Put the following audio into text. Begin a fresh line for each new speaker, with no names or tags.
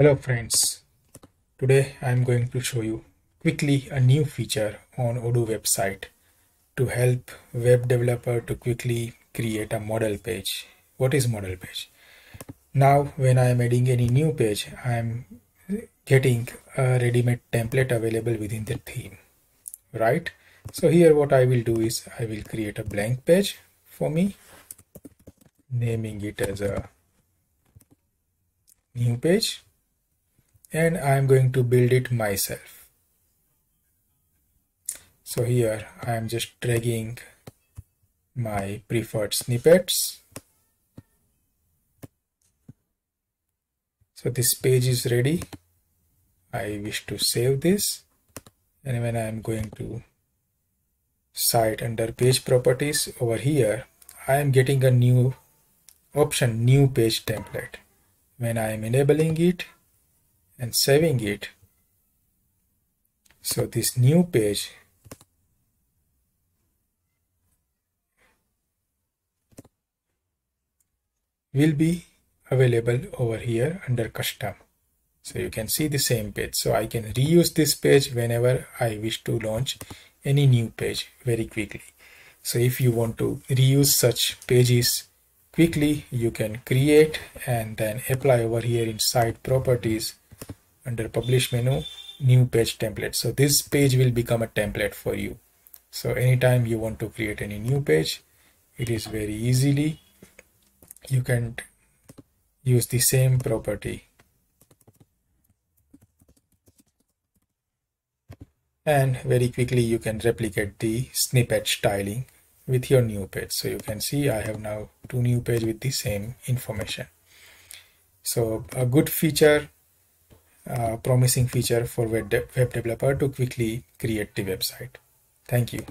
Hello friends, today I am going to show you quickly a new feature on Odoo website to help web developer to quickly create a model page. What is model page? Now when I am adding any new page, I am getting a ready-made template available within the theme, right? So here what I will do is I will create a blank page for me, naming it as a new page and I'm going to build it myself. So here I am just dragging my preferred snippets. So this page is ready. I wish to save this and when I am going to site under page properties over here I am getting a new option new page template when I am enabling it and saving it. So this new page will be available over here under custom. So you can see the same page. So I can reuse this page whenever I wish to launch any new page very quickly. So if you want to reuse such pages quickly, you can create and then apply over here in site properties under publish menu new page template. So this page will become a template for you. So anytime you want to create any new page it is very easily you can use the same property. And very quickly you can replicate the snippet styling with your new page. So you can see I have now two new page with the same information. So a good feature uh, promising feature for web, de web developer to quickly create the website. Thank you.